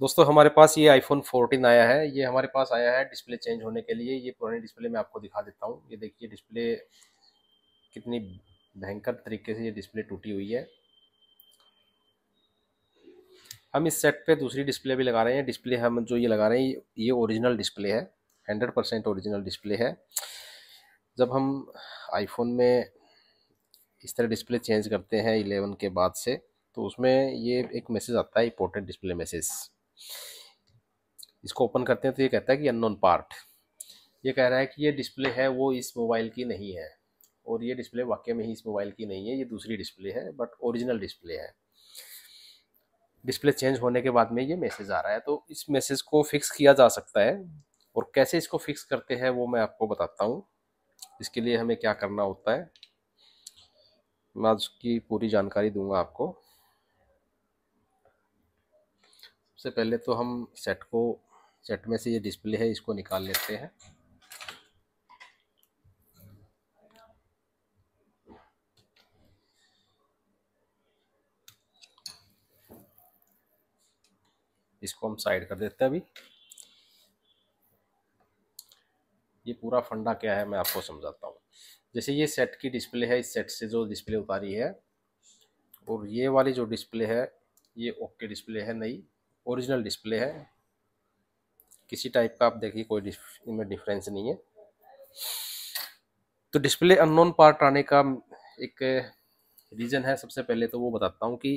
दोस्तों, हमारे पास ये आईफोन 14 आया है। ये हमारे पास आया है डिस्प्ले चेंज होने के लिए। ये पुरानी डिस्प्ले मैं आपको दिखा देता हूँ। ये देखिए डिस्प्ले कितनी भयंकर तरीके से ये डिस्प्ले टूटी हुई है। हम इस सेट पे दूसरी डिस्प्ले भी लगा रहे हैं। डिस्प्ले हम जो ये लगा रहे हैं, ये ओरिजिनल डिस्प्ले है। हंड्रेड परसेंट ओरिजिनल डिस्प्ले है। जब हम आईफोन में इस तरह डिस्प्ले चेंज करते हैं 11 के बाद से तो उसमें ये एक मैसेज आता है इंपॉर्टेंट डिस्प्ले मैसेज इसको ओपन करते हैं तो ये कहता है कि अननोन पार्ट ये कह रहा है कि ये डिस्प्ले है, वो इस मोबाइल की नहीं है। और ये डिस्प्ले वाकई में ही इस मोबाइल की नहीं है, ये दूसरी डिस्प्ले है बट ओरिजिनल डिस्प्ले है। डिस्प्ले चेंज होने के बाद में ये मैसेज आ रहा है तो इस मैसेज को फिक्स किया जा सकता है। और कैसे इसको फिक्स करते हैं, वो मैं आपको बताता हूँ। इसके लिए हमें क्या करना होता है? मैं उसकी पूरी जानकारी दूँगा आपको। सबसे पहले तो हम सेट को सेट में से ये डिस्प्ले है, इसको निकाल लेते हैं। इसको हम साइड कर देते हैं अभी। ये पूरा फंडा क्या है, मैं आपको समझाता हूँ। जैसे ये सेट की डिस्प्ले है, इस सेट से जो डिस्प्ले उतारी है, और ये वाली जो डिस्प्ले है, ये ओके डिस्प्ले है नई ओरिजिनल डिस्प्ले है। किसी टाइप का आप देखिए, कोई इनमें डिफरेंस नहीं है। तो डिस्प्ले अननोन पार्ट आने का एक रीज़न है सबसे पहले तो वो बताता हूँ कि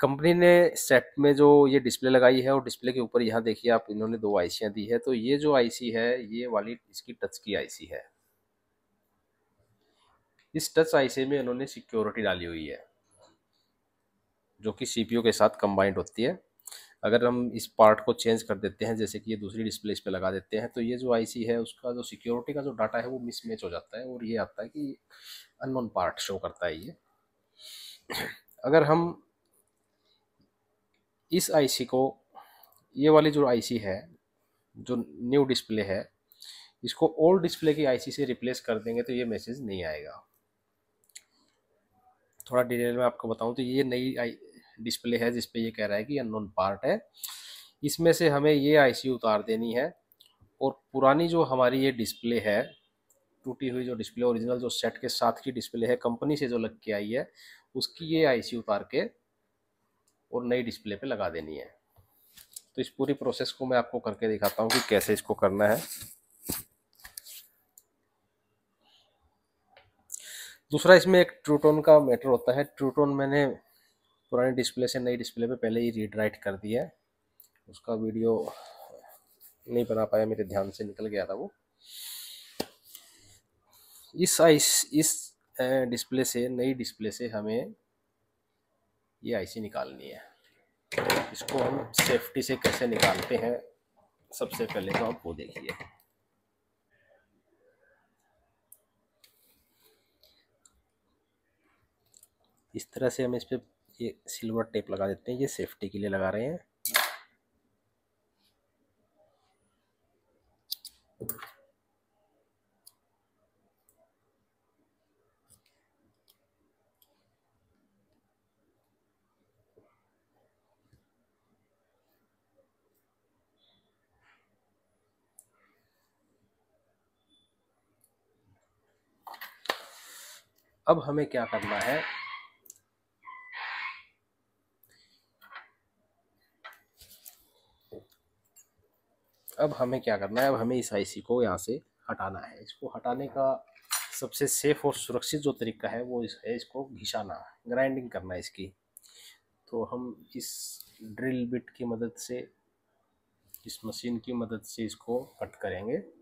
कंपनी ने सेट में जो ये डिस्प्ले लगाई है, और डिस्प्ले के ऊपर यहाँ देखिए आप, इन्होंने दो आईसियाँ दी है। तो ये जो आईसी है, ये वाली, इसकी टच की आईसी है। इस टच आईसी में इन्होंने सिक्योरिटी डाली हुई है, जो कि सीपीयू के साथ कंबाइंड होती है। अगर हम इस पार्ट को चेंज कर देते हैं, जैसे कि ये दूसरी डिस्प्ले इस पर लगा देते हैं तो ये जो आईसी है, उसका जो सिक्योरिटी का जो डाटा है, वो मिसमैच हो जाता है और ये आता है कि अननोन पार्ट शो करता है ये। अगर हम इस आईसी को, ये वाली जो आईसी है, जो न्यू डिस्प्ले है, इसको ओल्ड डिस्प्ले की आईसी से रिप्लेस कर देंगे तो ये मैसेज नहीं आएगा। थोड़ा डिटेल में आपको बताऊँ तो ये नई आई डिस्प्ले है जिसपे ये कह रहा है कि अननोन पार्ट है। इसमें से हमें ये आईसी उतार देनी है और पुरानी जो हमारी ये डिस्प्ले है, टूटी हुई जो डिस्प्ले, ओरिजिनल जो सेट के साथ की डिस्प्ले है, कंपनी से जो लग के आई है, उसकी ये आईसी उतार के और नई डिस्प्ले पे लगा देनी है। तो इस पूरी प्रोसेस को मैं आपको करके दिखाता हूँ कि कैसे इसको करना है। दूसरा, इसमें एक ट्रूटोन का मैटर होता है। ट्रूटोन मैंने पुरानी डिस्प्ले से नई डिस्प्ले पे पहले ही रीड राइट कर दिया है। उसका वीडियो नहीं बना पाया, मेरे ध्यान से निकल गया था वो। इस आइस इस डिस्प्ले से, नई डिस्प्ले से हमें ये आईसी निकालनी है। इसको हम सेफ्टी से कैसे निकालते हैं, सबसे पहले तो आप वो देखिए। इस तरह से हम इस पर ये सिल्वर टेप लगा देते हैं, ये सेफ्टी के लिए लगा रहे हैं। अब हमें क्या करना है? अब हमें क्या करना है? अब हमें इस आईसी को यहाँ से हटाना है। इसको हटाने का सबसे सेफ़ और सुरक्षित जो तरीका है, वो इस है इसको घिसाना ग्राइंडिंग करना है इसकी। तो हम इस ड्रिल बिट की मदद से, इस मशीन की मदद से इसको कट करेंगे।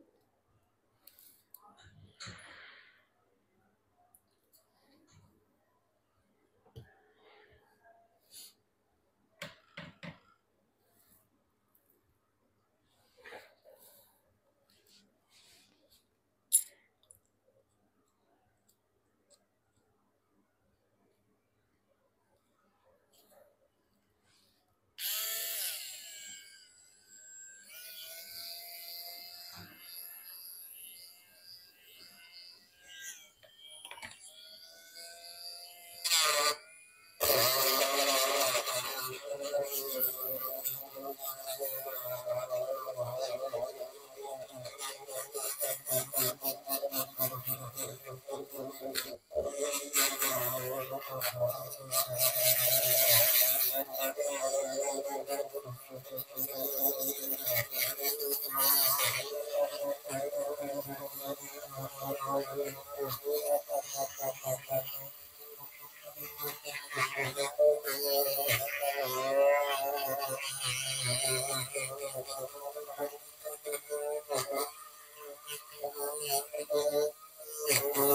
esto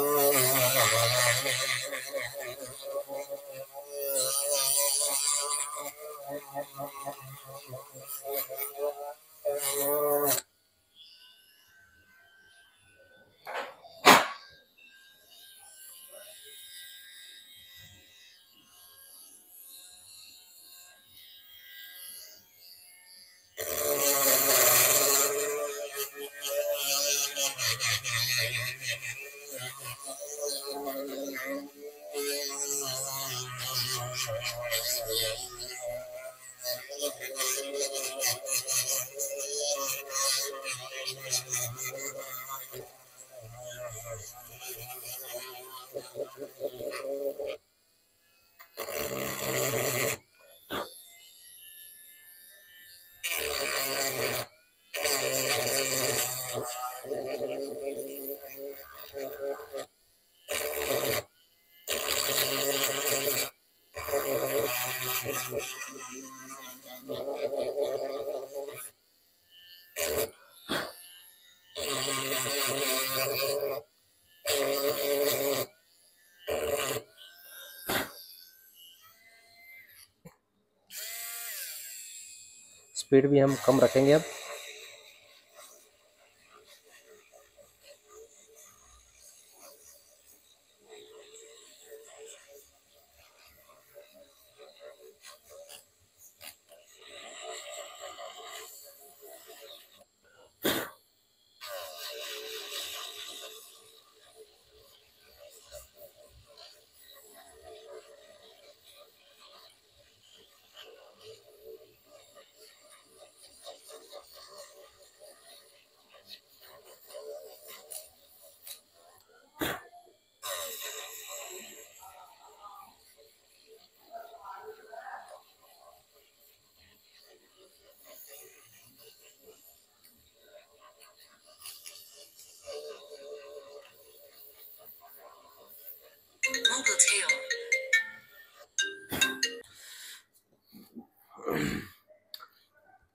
स्पीड भी हम कम रखेंगे अब।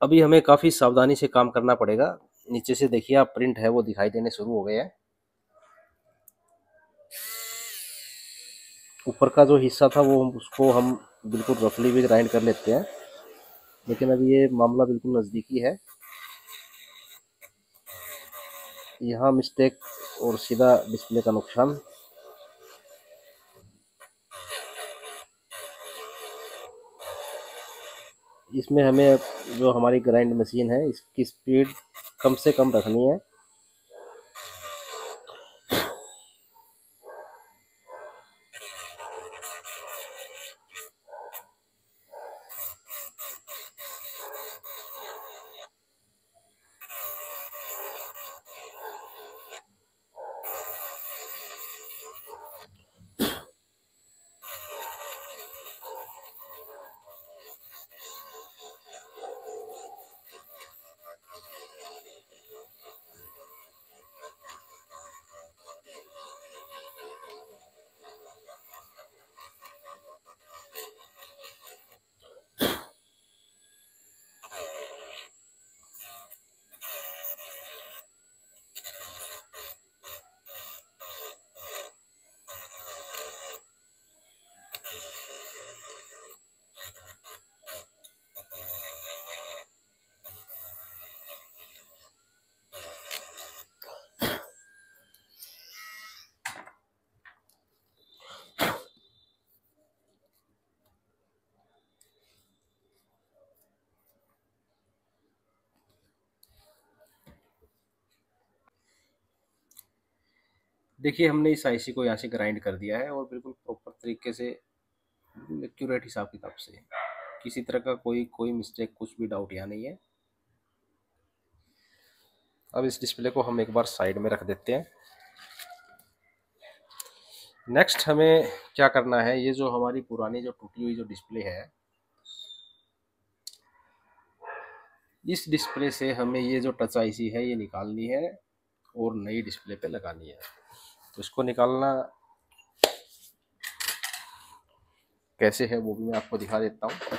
अभी हमें काफ़ी सावधानी से काम करना पड़ेगा। नीचे से देखिए, आप प्रिंट है, वो दिखाई देने शुरू हो गए हैं। ऊपर का जो हिस्सा था, वो उसको हम बिल्कुल रफली भी ग्राइंड कर लेते हैं। लेकिन अभी ये मामला बिल्कुल नज़दीकी है। यहाँ मिस्टेक और सीधा डिस्प्ले का नुकसान। इसमें हमें जो हमारी ग्राइंड मशीन है इसकी स्पीड कम से कम रखनी है। देखिए, हमने इस आईसी को यहाँ से ग्राइंड कर दिया है और बिल्कुल प्रॉपर तरीके से एक्यूरेट हिसाब किताब से। किसी तरह का कोई कोई मिस्टेक कुछ भी डाउट यहाँ नहीं है। अब इस डिस्प्ले को हम एक बार साइड में रख देते हैं। नेक्स्ट हमें क्या करना है? ये जो हमारी पुरानी जो टूटी हुई जो डिस्प्ले है, इस डिस्प्ले से हमें ये जो टच आईसी है, ये निकालनी है और नई डिस्प्ले पे लगानी है। इसको निकालना। कैसे है वो भी मैं आपको दिखा देता हूँ।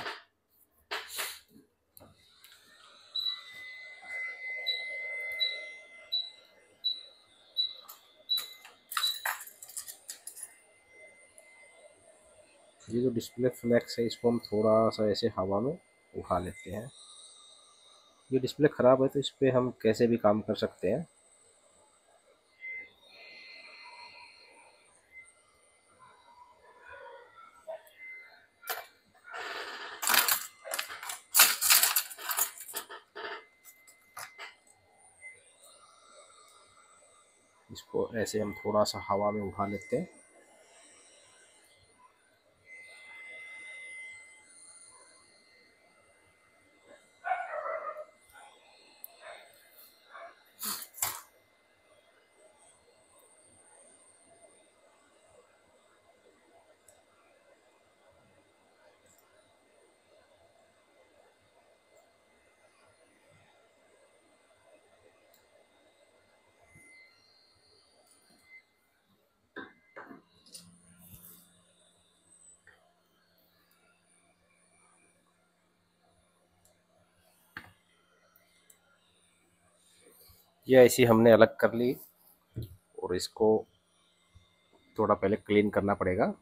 ये जो डिस्प्ले फ्लैक्स है, इसको हम थोड़ा सा ऐसे हवा में उठा लेते हैं। ये डिस्प्ले ख़राब है तो इस पर हम कैसे भी काम कर सकते हैं इसको ऐसे हम थोड़ा सा हवा में उठा लेते हैं ये ऐसी हमने अलग कर ली। और इसको थोड़ा पहले क्लीन करना पड़ेगा।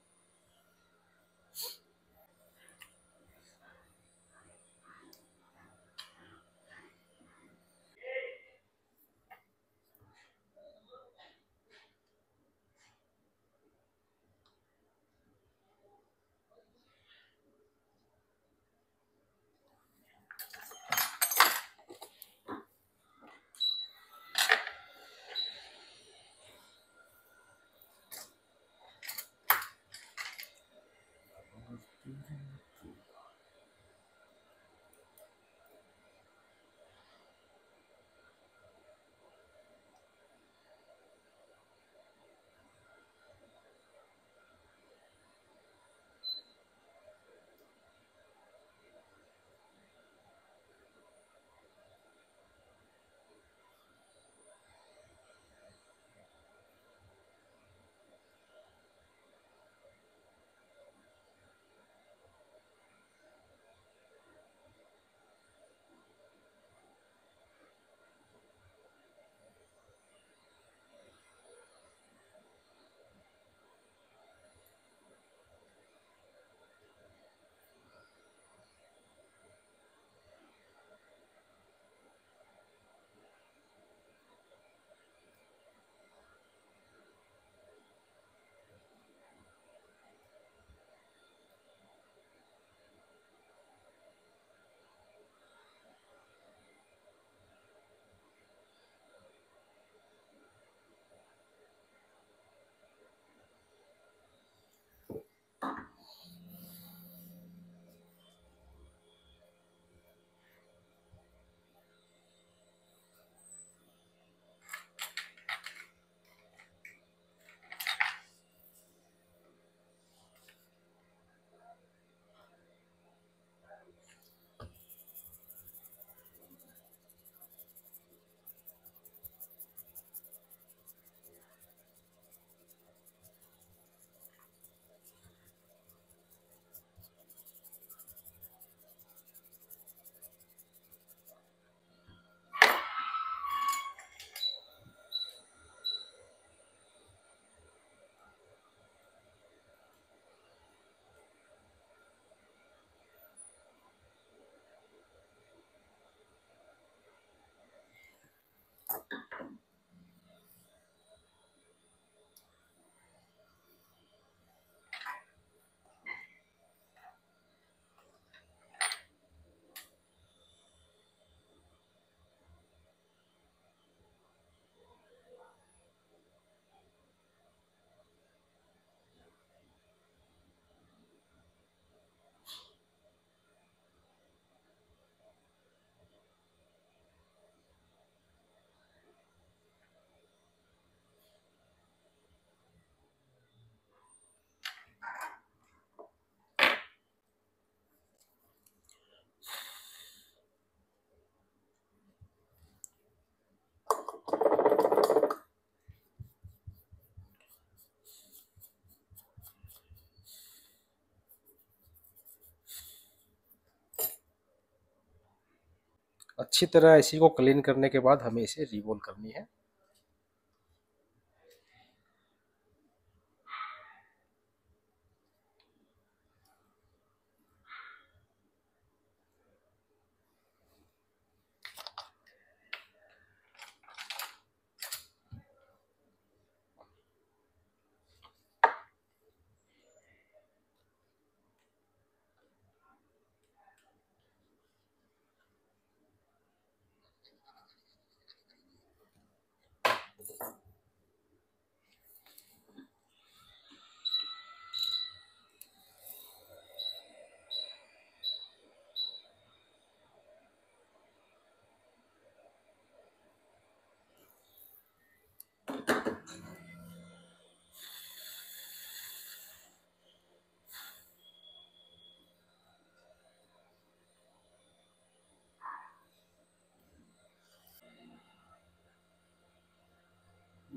अच्छी तरह इसी को क्लीन करने के बाद हमें इसे रिवोल करनी है।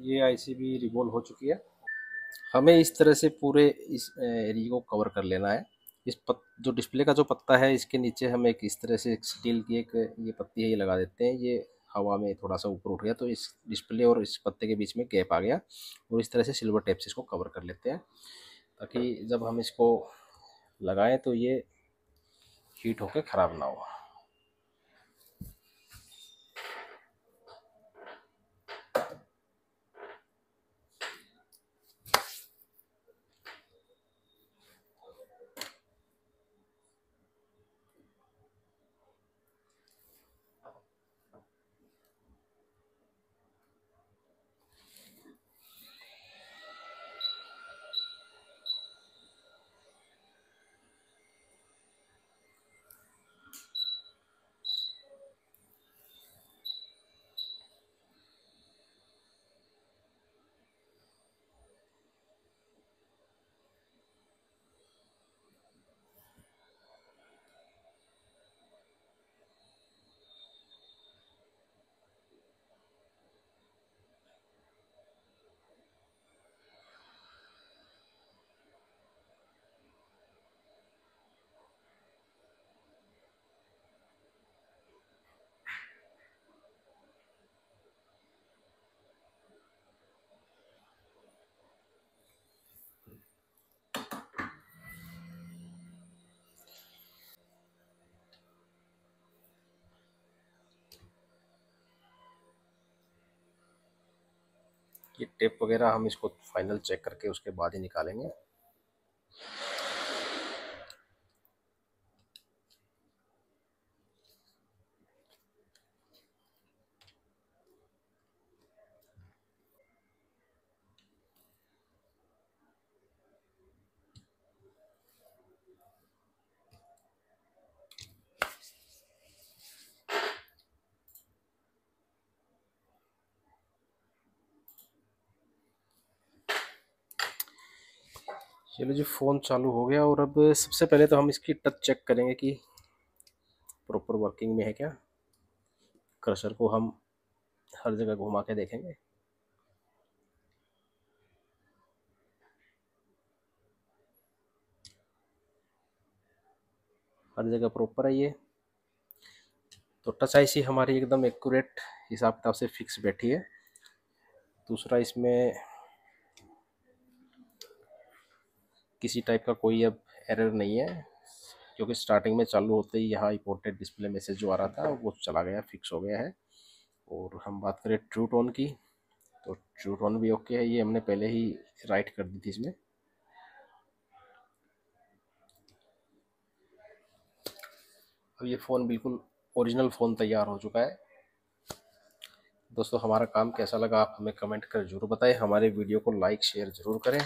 ये आईसी भी रिवोल हो चुकी है। हमें इस तरह से पूरे इस एरिया को कवर कर लेना है। इस पत, जो डिस्प्ले का जो पत्ता है इसके नीचे हम एक इस तरह से स्टील की एक ये पत्ती है ये लगा देते हैं। ये हवा में थोड़ा सा ऊपर उठ गया तो इस डिस्प्ले और इस पत्ते के बीच में गैप आ गया और इस तरह से सिल्वर टेप से इसको कवर कर लेते हैं। ताकि जब हम इसको लगाएँ तो ये हीट होकर ख़राब ना हो। ये टेप वगैरह हम इसको फाइनल चेक करके उसके बाद ही निकालेंगे। चलो जी, फ़ोन चालू हो गया और अब सबसे पहले तो हम इसकी टच चेक करेंगे कि प्रॉपर वर्किंग में है क्या। क्रशर को हम हर जगह घुमा के देखेंगे। हर जगह प्रॉपर है ये। तो टच आईसी हमारी एकदम एक्यूरेट हिसाब किताब से फिक्स बैठी है। दूसरा इसमें किसी टाइप का कोई अब एरर नहीं है। क्योंकि स्टार्टिंग में चालू होते ही यहाँ इम्पोर्टेड डिस्प्ले मैसेज जो आ रहा था, वो चला गया फिक्स हो गया है। और हम बात करें ट्रू टोन की तो ट्रू टोन भी ओके है। ये हमने पहले ही राइट कर दी थी इसमें। अब ये फ़ोन बिल्कुल ओरिजिनल फ़ोन तैयार हो चुका है। दोस्तों, हमारा काम कैसा लगा आप हमें कमेंट कर ज़रूर बताएँ। हमारे वीडियो को लाइक शेयर ज़रूर करें।